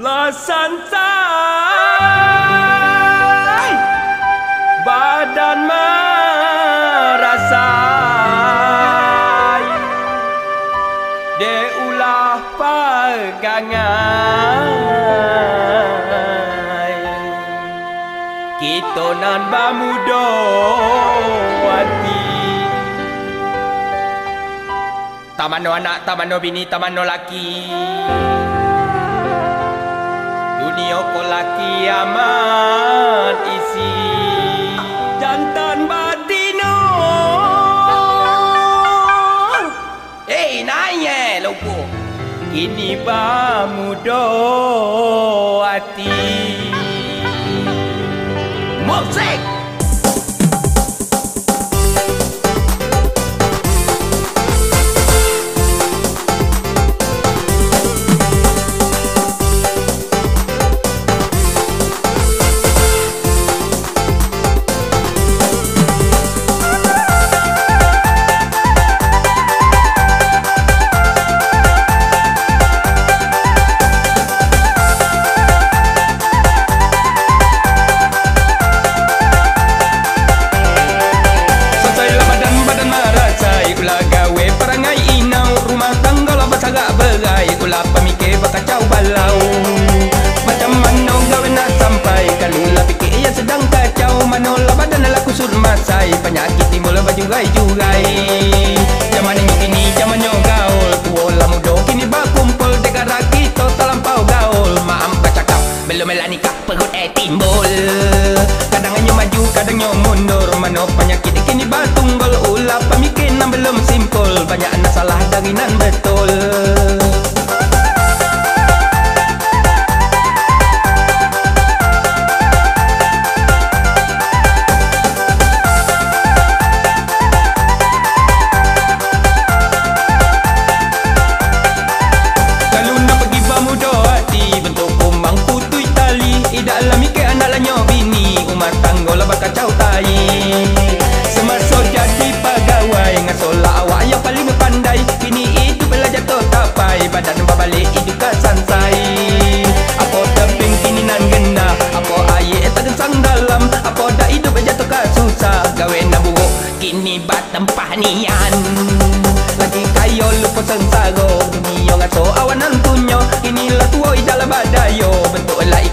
La santai Badan merasai. Dia ulah pegangai Kita nan bamudo hati. Tamano anak, tamano bini, tamano laki dunia pola kiamat isi. Jantan batino Hei nanya eh, lupa kini ba mudo hati. mình tội lại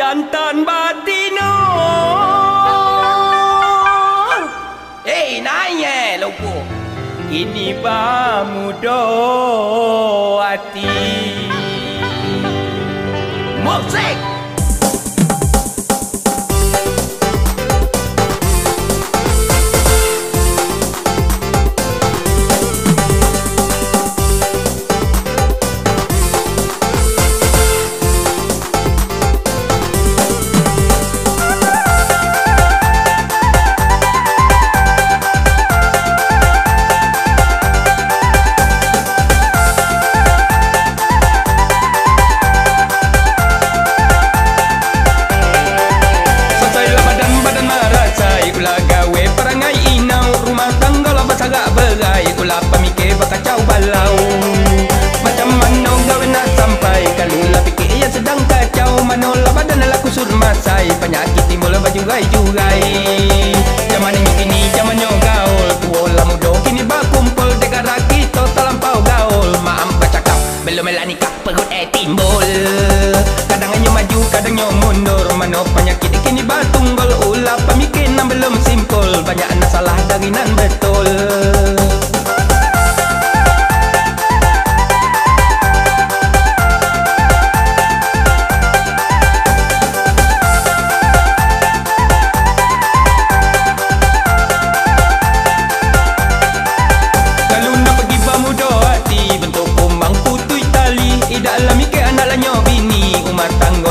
jantan batino. Hei, naik eh, lupa. Kini bamudo hati. Musik! Timbul berjugai-jugai Zaman ini kini zaman gaul. Tuolah muda kini berkumpul. Negara kita terlampau gaul. Maaf bercakap belum melah nikah perut eh timbul. Kadang hanya maju kadang hanya mundur. Mana penyakit kini bertunggul Ulah pemikiran belum simpul. Banyak anak salah dari nan betul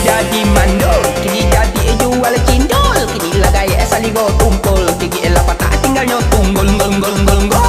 jadi mandul Kini jadi jual cindol. Kini lah gaya saligo tumpul Gigi lah patah tinggalnya tunggul Ngol ngol ngol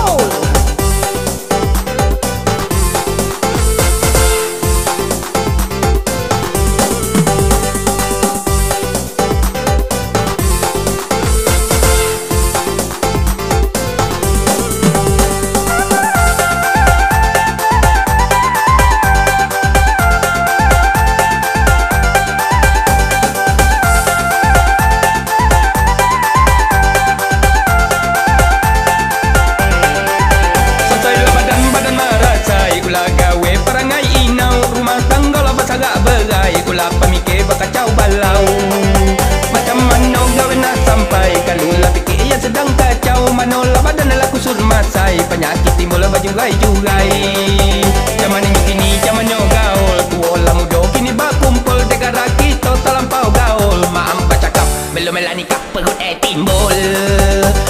berjugai-jugai Zaman ini kini zaman gaul. Tua lah muda kini berkumpul Negara kita terlampau gaul. Maaf bercakap belum melah nikah perut eh timbul.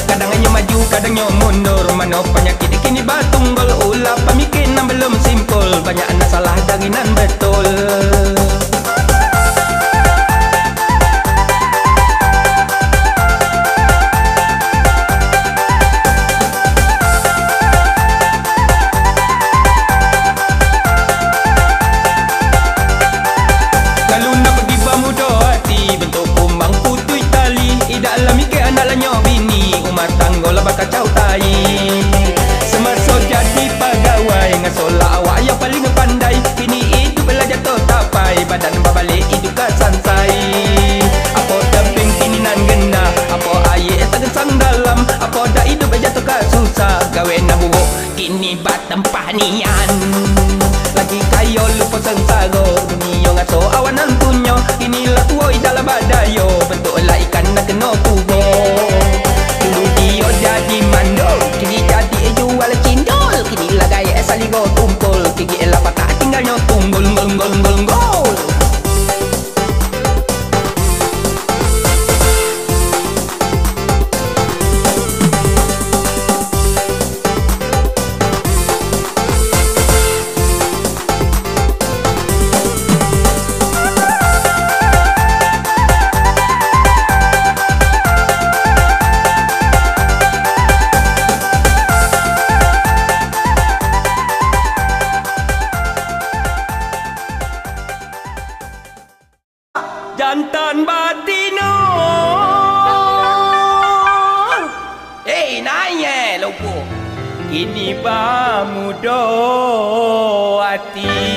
Kadang hanya maju kadang hanya mundur. Mana penyakit kini bertunggul Ulah pemikiran belum simpul. Banyak anak salah dari nan betul tempah nian Lagi kayo lupa sengsara Dunia ngaso awanan punya. Inilah tuoi dalam badayo Bentuk lah ikan kena kubur. Dulu dia jadi mandul Kini jadi jual cindol. Kini lah gaya saligo tumpul Gigi lah patah tinggalnya tunggul ini ba mudo ati